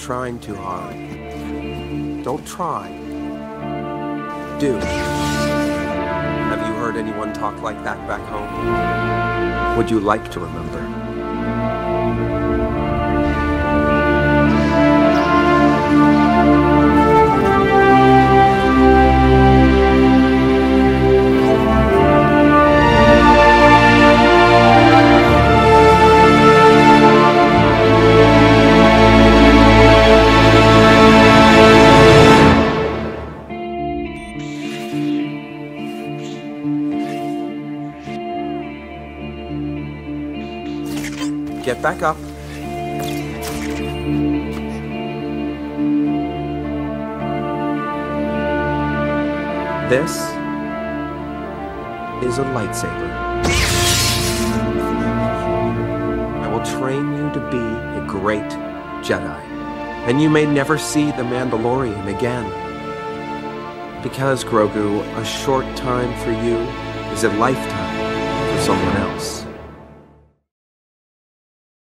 trying too hard. Don't try. Do. Have you heard anyone talk like that back home? Would you like to remember? Get back up. This is a lightsaber. I will train you to be a great Jedi, and you may never see the Mandalorian again. Because, Grogu, a short time for you is a lifetime for someone else.